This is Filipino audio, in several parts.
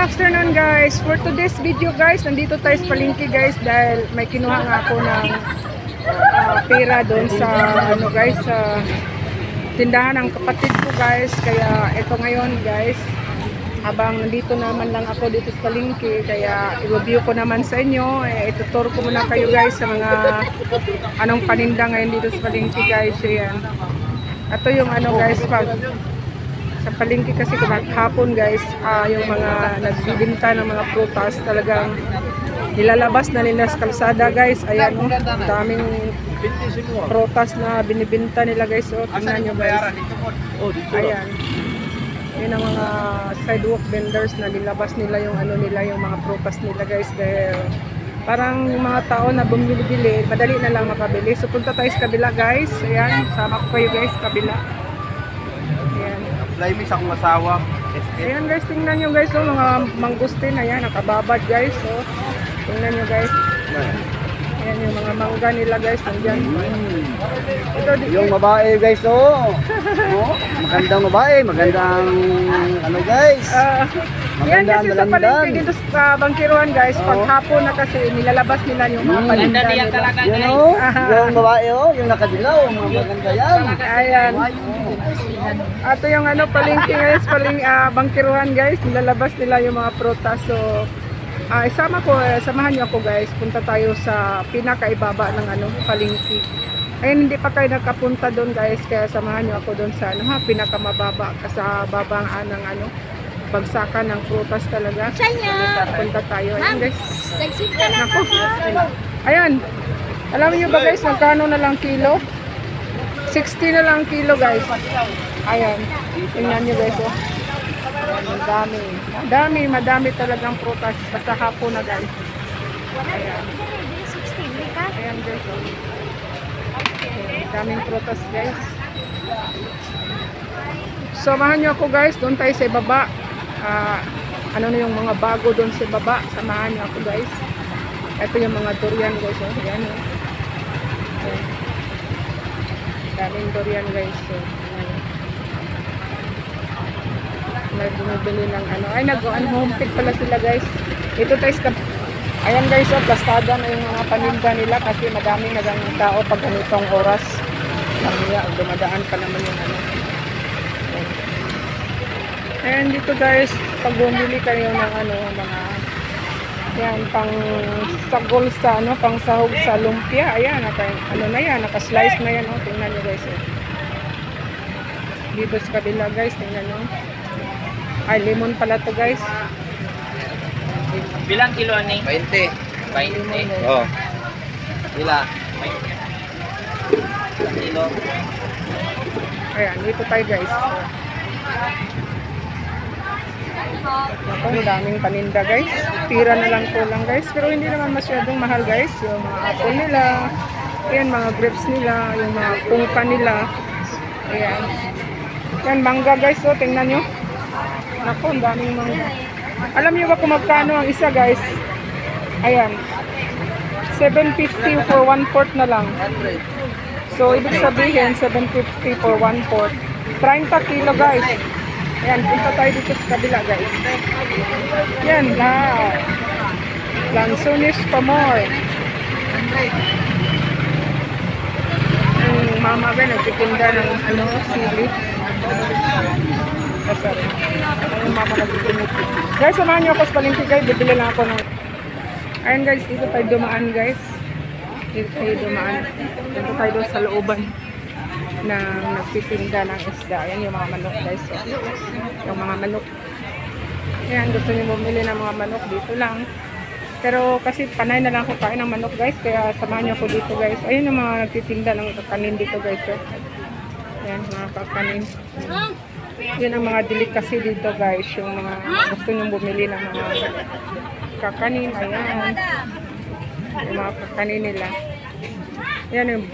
afternoon guys. For today's video guys, nandito tayo sa palengke guys dahil may kinuha nga ako ng ah, pera doon sa ano guys sa tindahan ng kapatid ko guys. Kaya ito ngayon guys, habang nandito naman lang ako dito sa palengke, kaya i-review ko naman sa inyo. Eh, ituturo ko muna kayo guys sa mga anong paninda ngayon dito sa palengke guys. Ayan. Ito yung ano guys, pag sa palengke kasi hapon guys, ah, yung mga nagbibinta ng mga prutas talagang nilalabas na nila sa kalsada guys. Ayan oh, daming prutas na binibinta nila guys. Oh, tingnan nyo guys. Ayan. Yun ang mga sidewalk vendors na nilabas nila yung ano nila, yung mga prutas nila guys. Dahil parang yung mga tao na bumili-bili, madali na lang makabili. So punta tayo sa kabila guys. Ayan, sama ko kayo guys, kabila. Mo sa akong asawa. Ayan guys, tingnan nyo guys, oh, mga mangustin, ayan, nakababad guys, oh. Tingnan nyo guys. Ayan yung mga mangga nila guys, nandyan. Ito, di, Yung babae guys oh. oh magandang babae, magandang ano guys. Ah, yan kasi sa palengke dito sa Bangkiruan guys, pag hapon na kasi nilalabas nila yung mga Mm. paninda nila. Yun oh, Ah. yung babae oh, yung nakadilaw, mga maganda yan. Ayan. Ato yung ano palengke guys, paling ah, Bangkiruan guys, nilalabas nila yung mga prutas. So ah isama ko, eh, samahan niyo ako guys. Punta tayo sa pinakaibaba ng ano palengke. Ayun, hindi pa kayo nakapunta doon guys, kaya samahan niyo ako doon sa ano ha, pinakamababa sa babang ah, ng ano bagsakan ng prutas talaga. Saya! Punta tayo. Ayun guys. Nagsit ka na. Ayan. Alam niyo ba guys, magkano na lang kilo? 60 na lang kilo guys. Ayan. Tingnan niyo guys. Oh. Ang dami. Madami, madami talagang prutas. Basta hapon na guys. Ayan. 16, di ka? Ayan guys. Oh. Daming prutas guys. Samahan niyo ako guys. Doon tayo sa ibaba. Ah, ano na yung mga bago doon sa baba. Samahan niyo ako guys. Ito yung mga durian guys. Oh. Ayan oh. Ayan. Daming durian guys. So, ayan. May bumibili ng ano. Ay, nag-home pick pala sila guys. Ito tayo Ayan guys, oh, plastada na yung mga paninda nila kasi madami nagang tao pag ganitong oras. Kaya dumadaan pa naman yung ano. Ayan. Dito guys, pag bumili kayo ng ano, mga yan, pang sagol sa ano, pang sahog sa lumpia. Ayan, naka, ano na yan, naka-slice na yan. Oh, tingnan nyo guys. Oh. Dito sa kabila guys, tingnan nyo. Ay, lemon pala to guys. Bilang kilo ni? 20. 20. Oh. Ila. Kilo. Ayan, dito tayo guys. Ako, daming paninda guys. Tira na lang po lang guys. Pero hindi naman masyadong mahal guys. Yung mga apple nila. Ayan, mga grapes nila. Yung mga pungka nila. Ayan. Yan, mangga guys. So, tingnan nyo. Ako, daming mangga. Alam niyo ba kung magkano ang isa guys? Ayan. 750 for 1 quart na lang. So, ibig sabihin, 750 for 1 quart. 30 kilo, guys. Ayan, punta tayo dito sa kabila, guys. Yan, wow. Lansones pa more. Yung mama ba, nagtitinda ng ano, sili. Ah, sorry. Yung mama nagtitinda. Guys, samahan niyo ako sa palengke, guys. Bibili lang ako ng... Ayan, guys, dito tayo dumaan, guys. Dito tayo dumaan. Dito tayo sa looban na nagtitinda ng isda. Ayan yung mga manok guys. So, yung mga manok. Ayan, gusto niyo bumili ng mga manok dito lang. Pero kasi panay na lang ako kain ng manok guys. Kaya samahan niyo ako dito guys. Ayun yung mga nagtitinda ng kakanin dito guys. So. Ayan, mga kakanin. Yan ang mga delicacy dito guys. Yung mga gusto niyo bumili ng mga kakanin. Ayan. Yung mga kakanin nila. Yan yung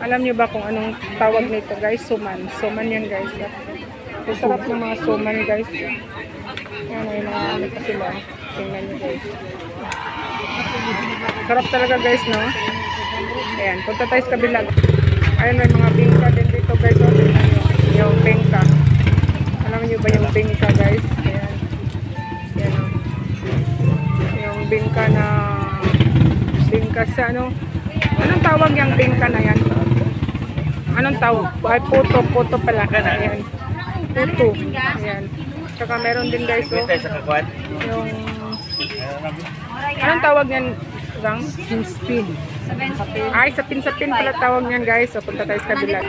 alam niyo ba kung anong tawag nito guys? Suman. Suman yan guys. So, sarap ng mga suman guys. Yan ay mga ano pa sila. Tingnan niyo guys. Sarap talaga guys no? Ayan. Punta tayo sa kabila. Ayan may mga bingka din dito guys. Oh. Yung bingka. Alam niyo ba yung bingka guys? Ayan. Ayan. Oh. Yung bingka na bingka sa ano. Anong tawag yung bingka na yan? Anong tawag? Ay, puto, puto pala. Ayan. Puto. Ayan. Tsaka meron din guys, oh, yung, anong tawag yan? Gang? Spin. Ay, sapin-sapin pala tawag niyan guys. So, punta tayo sa kabila.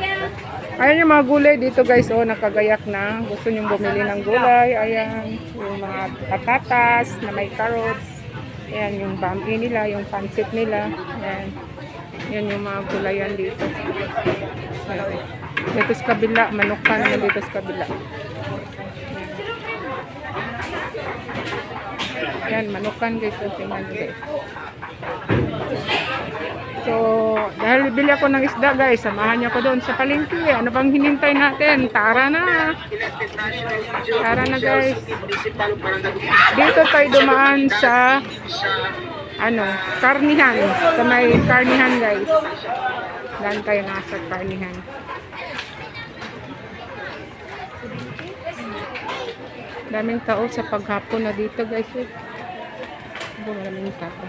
Ayan yung mga gulay dito guys. Oh, nakagayak na. Gusto nyong bumili ng gulay. Ayan. Yung mga patatas na may carrots. Ayan yung bami nila. Yung pansit nila. Ayan. Yan yung mga gulayan dito. Dito sa kabila. Manukan na dito sa kabila. Ayan, manukan guys. So, tingnan guys. So, dahil bibili ako ng isda guys, samahan niyo ako doon sa palengke. Ano bang hinintay natin? Tara na! Tara na guys. Dito tayo dumaan sa ano, karnihan. Sa may karnihan guys. Daan tayo nasa karnihan. Daming tao sa paghapon na dito guys. Eh. Maraming tao.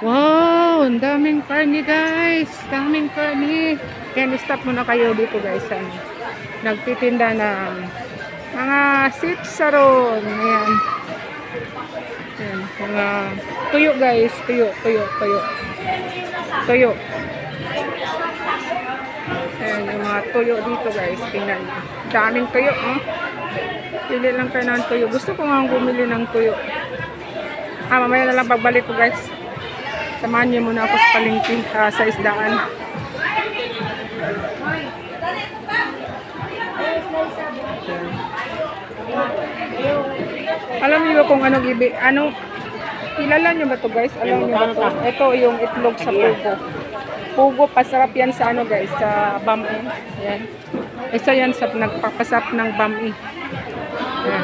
Wow, ang daming karni guys. Daming karni. Yan, stop muna kayo dito guys. Ano, nagtitinda ng mga sitsaron. Ayan. Ayan, mga tuyo guys. Tuyo, tuyo, tuyo. Tuyo. Ayan, yung mga tuyo dito guys. Tingnan nyo. Daming tuyo. Oh. Pili lang kayo ng tuyo. Gusto ko nga bumili ng tuyo. Ah, mamaya na lang pagbalik ko guys. Samahan niyo muna ako sa palengke ah, sa isdaan. Alam niyo ba kung anong ibi, ano, kilala niyo ba to guys? Alam niyo ba to? Ito yung itlog sa pugo. Pugo, pasarap yan sa ano guys, sa bami. Yan. Isa yan sa nagpapasap ng bami. Yan.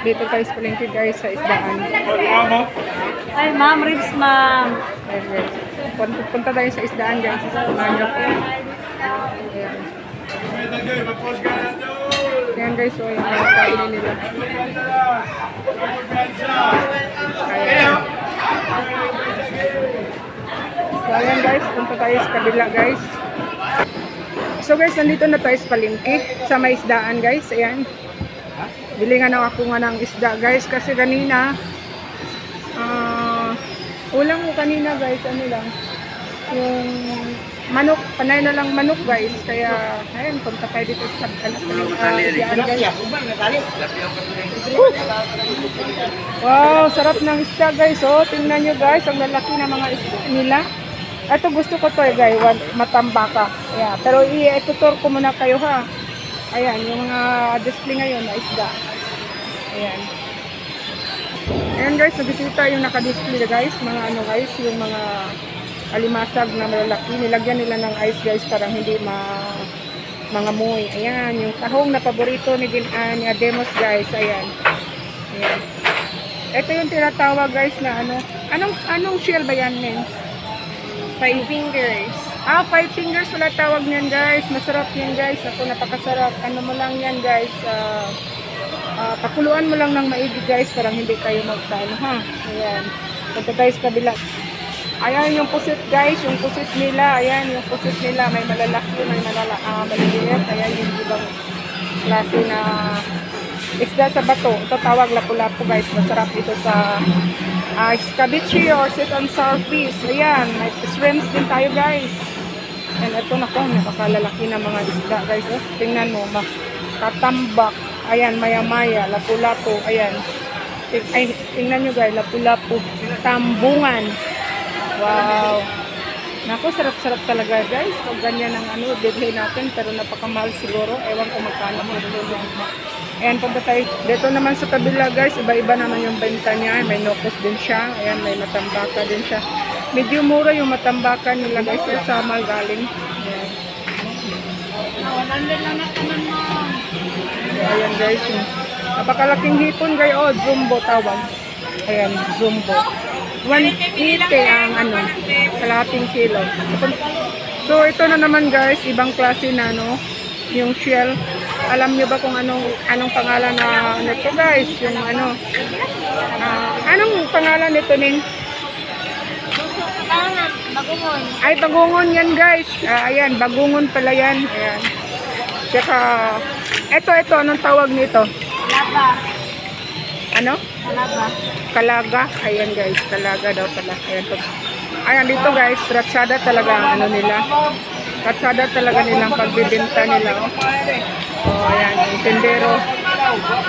Dito tayo sa palengke guys, sa isdaan. Ay, ma'am, ribs, ma'am. Ayan, guys. Punta, punta tayo sa isdaan guys. Samahan niyo po. Ayan. Ayan guys, so yung mga kainin nila. Ayan. So ayan guys, punta tayo sa kabila guys. So guys, nandito na tayo sa palengke. Sa may isdaan guys. Ayan. Bili nga na ako nga ng isda guys. Kasi kanina, ah, ulang ko kanina guys, ano lang, yung manok, panay na lang manok guys. Kaya, ayun, punta tayo dito sa ano, uh, guys. Wow, sarap ng isda guys. Oh, tingnan nyo guys, ang lalaki ng mga isda nila. Ito gusto ko to eh guys, matambaka. Yeah, pero i-tutor ko muna kayo ha. Ayan, yung mga display ngayon na isda. Ayan. Ayan guys, nakikita yung naka-display guys, mga ano guys, yung mga alimasag na malalaki. Nilagyan nila ng ice guys para hindi ma mga moy. Ayan, yung tahong na paborito ni, Gin, ah, ni Ademos guys. Ayan. Ayan. Ito yung tinatawag guys na ano. Anong anong shell ba yan, men? Five fingers. Ah, five fingers wala tawag niyan guys. Masarap yan guys. Ako napakasarap. Ano mo lang yan guys. Ah, ah, pakuluan mo lang ng maigi guys. Parang hindi kayo magtano ha. Ayan. Tayo sa kabila. Ayan yung pusit guys. Yung pusit nila. Ayan yung pusit nila. May malalaki, may malala, ah, maliliit. Ayan yung ibang klase na isda sa bato. Ito tawag lapu-lapu guys. Masarap ito sa uh, scabici or sit on sour fish. Ayan, may shrimps din tayo guys. And ito na ko, napakalalaki na mga isda guys. Oh, tingnan mo, makatambak. Ayan, maya-maya, lapu-lapu. Ayan. Ay, tingnan nyo guys, lapu-lapu. Tambungan. Wow. Naku, sarap-sarap talaga guys. Pag ganyan ang ano, bibili natin. Pero napakamahal siguro. Ewan ko magkano po. Ayan, punta tayo. Dito naman sa kabila guys, iba-iba naman yung benta niya. May nokos din siya. Ayan, may matambaka din siya. Medyo mura yung matambaka nila guys. Yung sa galing. Ayan. Ayan guys. Napakalaking hipon guys. Oh, jumbo tawag. Ayan, jumbo. 180 ang ano, kalahating kilo. So ito na naman guys, ibang klase na no, yung shell. alam niyo ba kung anong anong pangalan na nito guys? Yung ano? ah, anong pangalan nito ning? Bagungon. Ay, bagungon yan guys. Ah, ayan, bagungon pala yan. Ayan. Tsaka, eto, eto, anong tawag nito? Laba. Ano? Laba. Kalaga. Ayan guys, kalaga daw pala. Ayan. Ayan dito guys, ratsada talaga ano nila. Ratsada talaga nilang pagbibenta nila. Oh, oh ayan, yung tindero.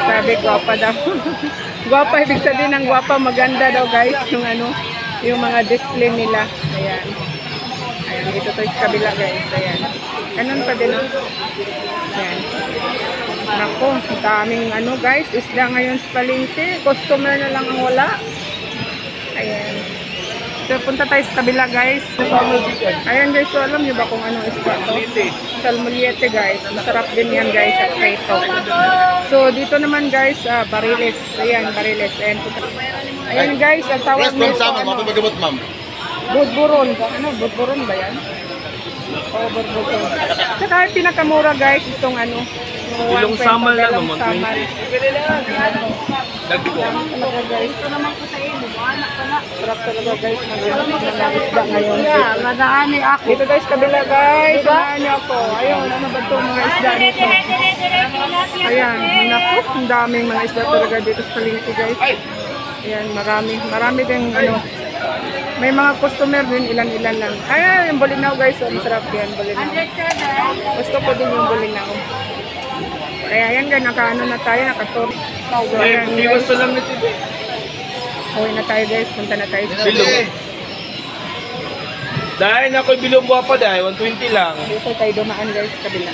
Sabi, gwapa daw. gwapa, ibig sabihin ng gwapa, maganda daw guys, yung ano, yung mga display nila. Ayan. Ayan, dito to sa kabila guys. Ayan. Ganun pa din. oh. Ayan. Nako, daming ano guys, isda ngayon sa palengke. Customer na lang ang wala. Ayan. So, punta tayo sa kabila guys. Ayan guys, so alam niyo ba kung anong isda to? Salmoliete guys. Masarap din yan guys at preto. So, dito naman guys, ah, bariles. Ayan, bariles. Ayan. Ayan guys, ang tawag Rest from nito, summer, ano, mapapagamot ma'am. budburon. Ano, budburon ba yan? Oo, budburon. Tsaka pinakamura guys, itong ano, 1.5 samal lang, dalawang ma'am, samal. Dagko. Talaga guys. Ito naman ko sa iyo. Anak ko na. Sarap talaga guys. Yeah, nagaani ako. Dito guys, kabila guys. Ako. Ayun, ano ba itong mga isda nito? Ayan, naku, ang daming mga isda talaga dito sa palengke guys. Ayan, marami. Marami din ano. May mga customer din, ilan-ilan lang. Ayan, yung bulinaw guys. Oh, masarap yan, bulinaw. Gusto ko din yung bulinaw. Kaya yan guys, nakaano na tayo, nakator. So, Eh, ayan, iwas guys. na lang nito. Uwi na tayo guys, punta na tayo sa Bilong. Dahil na ako'y bilong pa dahil 120 lang. Dito tayo dumaan guys, kabila.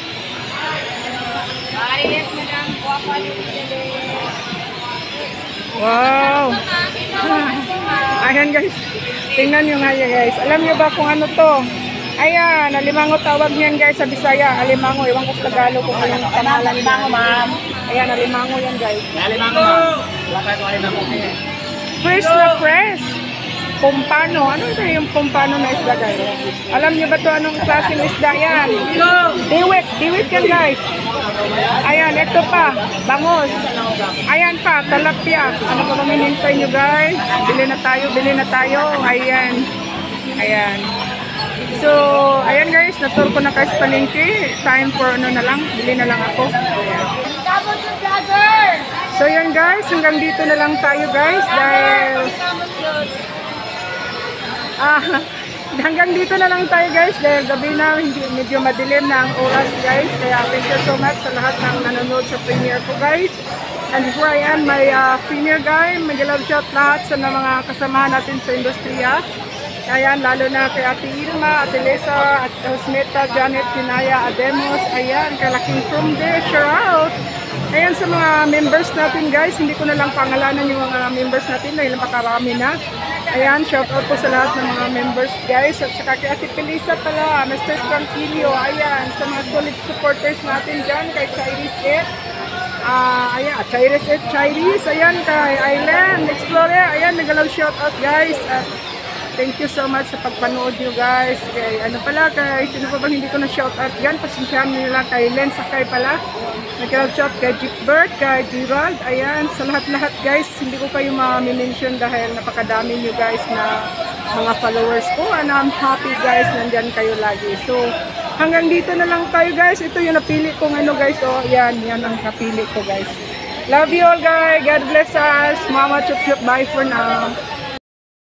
Mariles mo lang. Guwapa yung. Wow! Ayan guys. Tingnan nyo nga yan guys. Alam nyo ba kung ano to? Ayan, alimango tawag niyan guys sa Bisaya. Alimango, iwan ko sa Tagalog kung anong pangalan alimango, ma'am. Ayan, alimango yan guys. Alimango, ma'am. Alimango. Fresh na fresh. Pumpano. Ano ito yung pumpano na isda guys? Alam nyo ba to anong klaseng isda yan? Diwit. Diwit yan guys. Ayan, ito pa. Bangos. Ayan pa, talapia. Ano pa bang hinintay nyo guys? Bili na tayo, bili na tayo. Ayan. Ayan. So, ayan guys, natur ko na sa palengke. Time for ano na lang, bili na lang ako. Ayan. So yan guys, hanggang dito na lang tayo guys dahil ah, hanggang dito na lang tayo guys dahil gabi na hindi medyo madilim na ang oras guys. Kaya thank you so much sa lahat ng nanonood sa premiere ko guys. And before I end my uh, premiere guy, mag-love shout lahat sa mga kasamahan natin sa industriya. Ayan, lalo na kay Ate Irma, Ate Lesa, at Rosneta, Janet, Pinaya, Ademos, ayan, kalaking from there, shout out! Ayan sa mga members natin guys, hindi ko na lang pangalanan yung mga members natin dahil napakarami na. Ayan, shout out po sa lahat ng mga members guys. At saka kay Ate Pelisa pala, Mr. Tranquilio, ayan, sa mga solid supporters natin dyan, kay Cyrus It. Ah, ayan, Cyrus It, Cyrus, ayan, kay Island Explorer, ayan, nagalaw shout out guys. At Thank you so much sa pagpanood nyo guys. Kay ano pala, kay sino pa bang hindi ko na shout out yan. Pasensyahan nyo lang kay Len Sakay pala. Nag-shout out kay Jickbird, kay Gerald. Ayan, sa lahat-lahat guys, hindi ko kayo ma-mention dahil napakadami nyo guys na mga followers ko. And I'm happy guys, nandyan kayo lagi. So, hanggang dito na lang tayo guys. Ito yung napili kong ano guys. Oh, yan, yan ang napili ko guys. Love you all guys. God bless us. Mama chup chup. Bye for now.